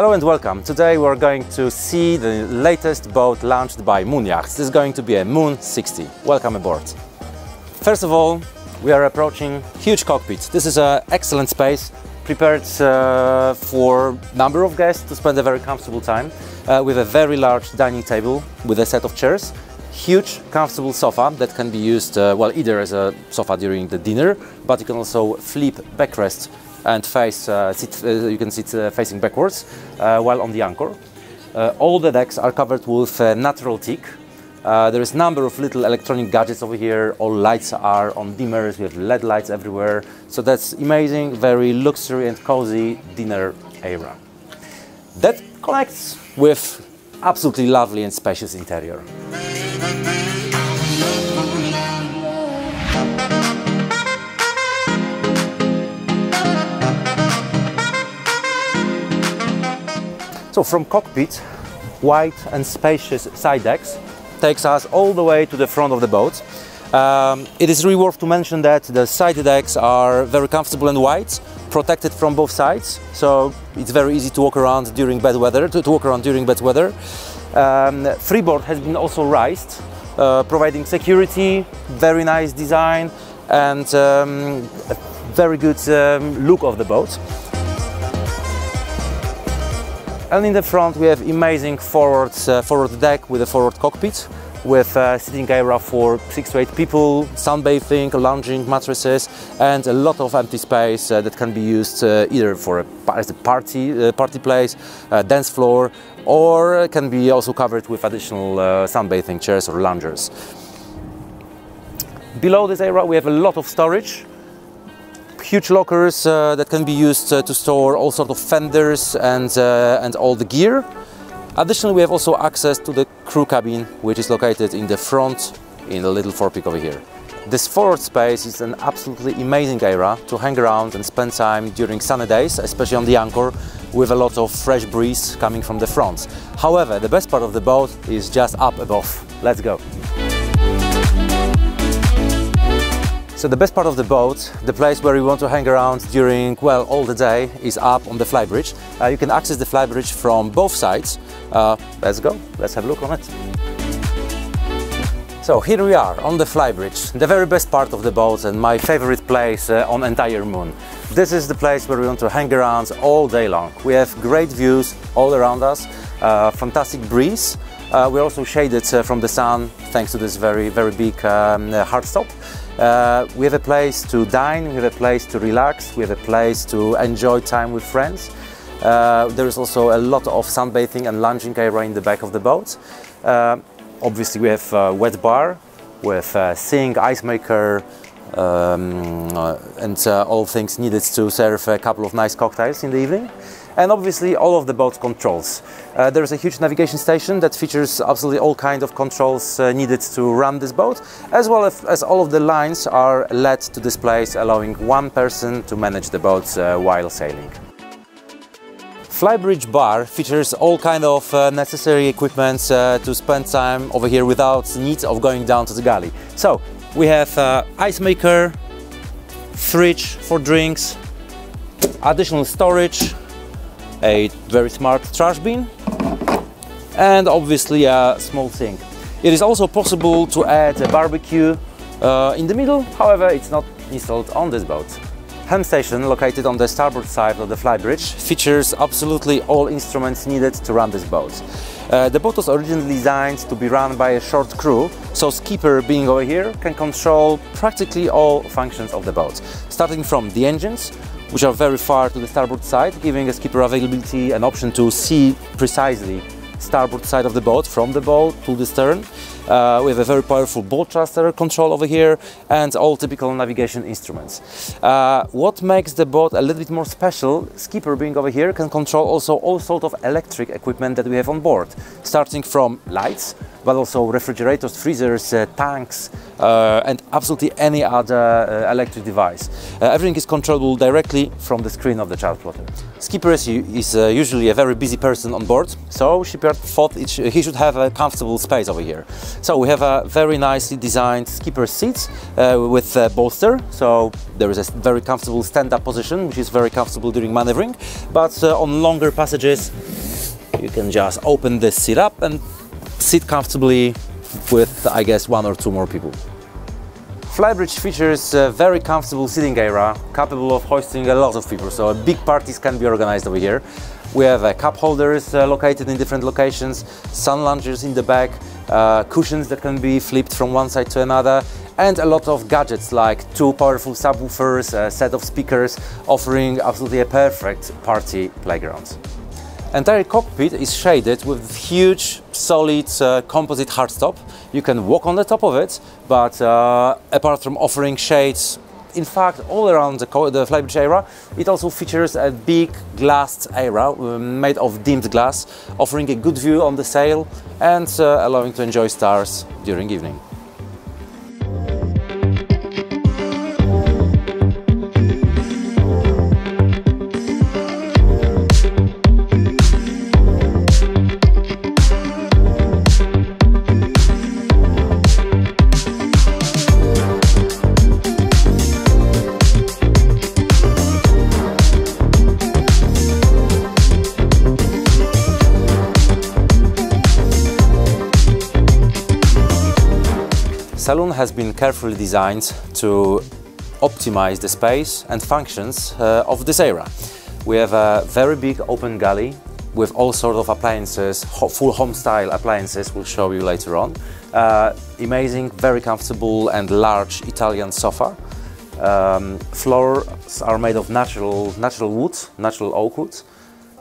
and welcome. Today we're going to see the latest boat launched by Moon Yachts. This is going to be a Moon 60. Welcome aboard. First of all, we are approaching huge cockpit. This is an excellent space prepared uh, for number of guests to spend a very comfortable time uh, with a very large dining table with a set of chairs huge comfortable sofa that can be used uh, well either as a sofa during the dinner but you can also flip backrest and face uh, sit, uh, you can sit uh, facing backwards while on the anchor. All the decks are covered with natural teak. there is a number of little electronic gadgets over here. All lights are on dimmers. We have LED lights everywhere. So that's amazing, very luxury and cozy dinner area. That connects with absolutely lovely and spacious interior. So from cockpit, wide and spacious side decks takes us all the way to the front of the boat. Um, it is really worth to mention that the side decks are very comfortable and wide, protected from both sides, so it's very easy to walk around during bad weather. To, to walk around during bad weather, um, freeboard has been also raised, uh, providing security, very nice design, and um, a very good um, look of the boat. And in the front we have amazing forward, uh, forward deck with a forward cockpit with uh, sitting area for six to eight people, sunbathing, lounging mattresses, and a lot of empty space uh, that can be used uh, either for a, as a party uh, party place, dance floor, or can be also covered with additional uh, sunbathing chairs or loungers. Below this area we have a lot of storage huge lockers uh, that can be used uh, to store all sort of fenders and, uh, and all the gear. Additionally, we have also access to the crew cabin, which is located in the front in the little forepeak over here. This forward space is an absolutely amazing area to hang around and spend time during sunny days, especially on the anchor, with a lot of fresh breeze coming from the front. However, the best part of the boat is just up above. Let's go! So the best part of the boat, the place where we want to hang around during, well, all the day is up on the flybridge. Uh, you can access the flybridge from both sides. Uh, let's go, let's have a look on it. So here we are on the flybridge, the very best part of the boat and my favorite place uh, on entire moon. This is the place where we want to hang around all day long. We have great views all around us, uh, fantastic breeze. Uh, we're also shaded uh, from the sun thanks to this very, very big um, hardtop. Uh, we have a place to dine, we have a place to relax, we have a place to enjoy time with friends. Uh, there is also a lot of sunbathing and lounging area in the back of the boat. Uh, obviously we have a wet bar with a sink, ice maker, um, uh, and uh, all things needed to serve a couple of nice cocktails in the evening and obviously all of the boat controls. Uh, there is a huge navigation station that features absolutely all kinds of controls uh, needed to run this boat, as well as, as, all of the lines are led to this place, allowing one person to manage the boat uh, while sailing. Flybridge Bar features all kind of uh, necessary equipment uh, to spend time over here without the need of going down to the galley. So we have uh, ice maker, fridge for drinks, additional storage, a very smart trash bin and obviously a small sink. It is also possible to add a barbecue uh, in the middle, however it's not installed on this boat. Helm station, located on the starboard side of the flybridge, features absolutely all instruments needed to run this boat. Uh, the boat was originally designed to be run by a short crew, so skipper being over here can control practically all functions of the boat, starting from the engines, which are very far to the starboard side, giving a skipper availability an option to see precisely starboard side of the boat from the bow to the stern. Uh, we have a very powerful bow thruster control over here and all typical navigation instruments. Uh, what makes the boat a little bit more special, skipper being over here can control also all sort of electric equipment that we have on board, starting from lights, but also refrigerators, freezers, uh, tanks, uh, and absolutely any other uh, electric device. Uh, everything is controllable directly from the screen of the chart plotter. Skipper is, is uh, usually a very busy person on board, so Shipyard thought sh he should have a comfortable space over here. So we have a very nicely designed skipper seat with a bolster, so there is a very comfortable stand-up position, which is very comfortable during maneuvering, but on longer passages you can just open this seat up and sit comfortably with, I guess, one or two more people. Flybridge features a very comfortable seating area, capable of hosting a lot of people, so big parties can be organized over here. We have uh, cup holders uh, located in different locations, sun loungers in the back, uh, cushions that can be flipped from one side to another, and a lot of gadgets like two powerful subwoofers, a set of speakers, offering absolutely a perfect party playground. Entire cockpit is shaded with huge, solid uh, composite hardtop. You can walk on the top of it, but uh, apart from offering shades, in fact, all around the, the Flybridge area, it also features a big glassed area um, made of dimmed glass, offering a good view on the sail and uh, allowing to enjoy stars during evening. The saloon has been carefully designed to optimize the space and functions uh, of this area. We have a very big open galley with all sorts of appliances, full home style appliances, we'll show you later on. Uh, amazing, very comfortable and large Italian sofa. Um, floors are made of natural, natural wood, natural oak wood.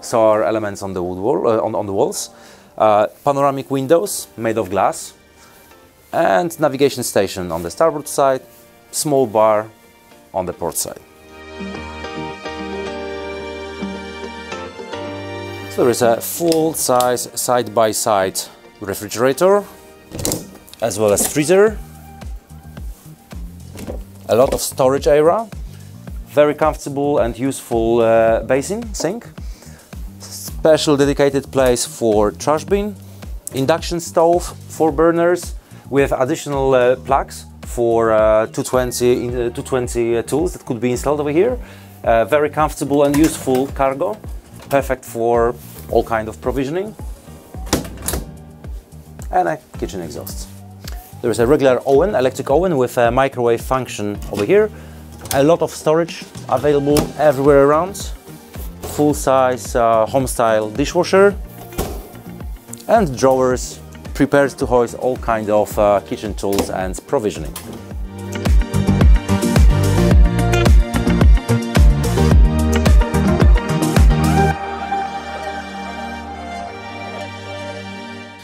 So are elements on the, wood wall, uh, on, on, the walls. Uh, panoramic windows made of glass, and navigation station on the starboard side, small bar on the port side. So there is a full-size side-by-side refrigerator, as well as freezer, a lot of storage area, very comfortable and useful uh, basin sink, special dedicated place for trash bin, induction stove, four burners, we have additional uh, plugs for uh, 220, uh, 220 uh, tools that could be installed over here. Very comfortable and useful cargo, perfect for all kind of provisioning. And a kitchen exhaust. There is a regular oven, electric oven with a microwave function over here. A lot of storage available everywhere around. Full-size uh, home-style dishwasher and drawers prepared to hoist all kinds of uh, kitchen tools and provisioning.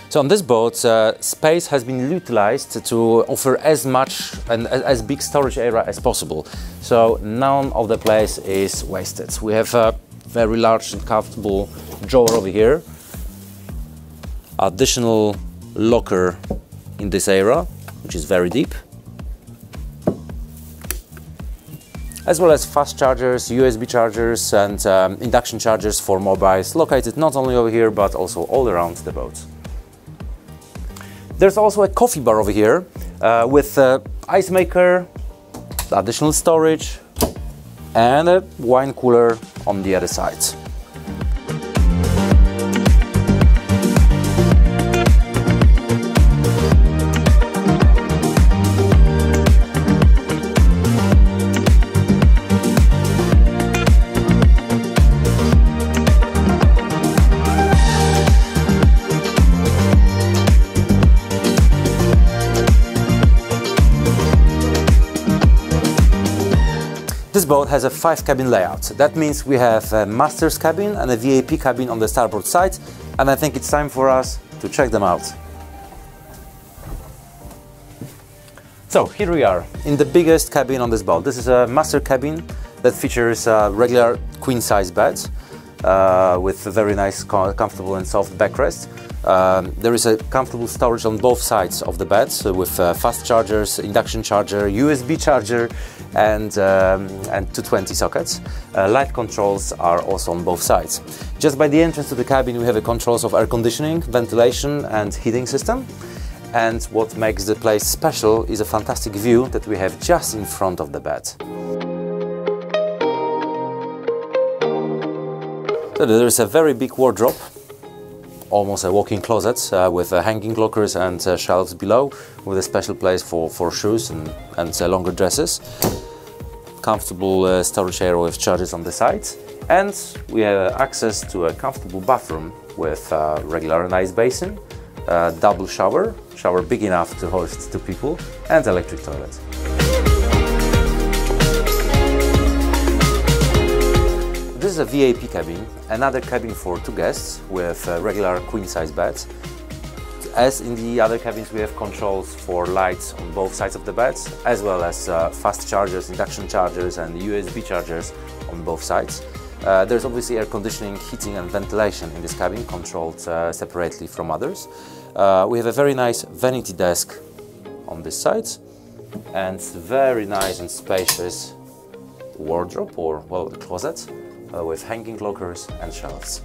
So on this boat, uh, space has been utilized to offer as much and as big storage area as possible. So none of the place is wasted. We have a very large and comfortable drawer over here. Additional locker in this area, which is very deep. As well as fast chargers, USB chargers and um, induction chargers for mobiles located not only over here but also all around the boat. There's also a coffee bar over here uh, with uh, ice maker, additional storage and a wine cooler on the other side. This boat has a five cabin layout. That means we have a master's cabin and a VIP cabin on the starboard side and I think it's time for us to check them out. So here we are in the biggest cabin on this boat. This is a master cabin that features a regular queen size bed. Uh, with a very nice, comfortable and soft backrest. Um, there is a comfortable storage on both sides of the bed uh, with uh, fast chargers, induction charger, USB charger and, um, and 220 sockets. Uh, light controls are also on both sides. Just by the entrance to the cabin we have a controls of air conditioning, ventilation and heating system. And what makes the place special is a fantastic view that we have just in front of the bed. So there's a very big wardrobe, almost a walk-in closet uh, with uh, hanging lockers and uh, shelves below, with a special place for, for shoes and, and uh, longer dresses. Comfortable uh, storage area with charges on the sides. And we have access to a comfortable bathroom with a regular nice basin, double shower, shower big enough to host two people, and electric toilet. Is a VIP cabin, another cabin for two guests with regular queen-size beds. As in the other cabins, we have controls for lights on both sides of the beds, as well as uh, fast chargers, induction chargers and USB chargers on both sides. Uh, there's obviously air conditioning, heating and ventilation in this cabin, controlled uh, separately from others. Uh, we have a very nice vanity desk on this side and very nice and spacious wardrobe or, well, closet uh, with hanging lockers and shelves.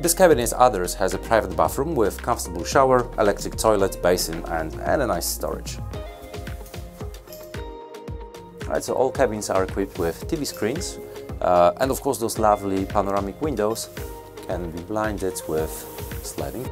This cabin, as others, has a private bathroom with comfortable shower, electric toilet, basin and, and a nice storage. Right, so all cabins are equipped with TV screens uh, and of course those lovely panoramic windows can be blinded with sliding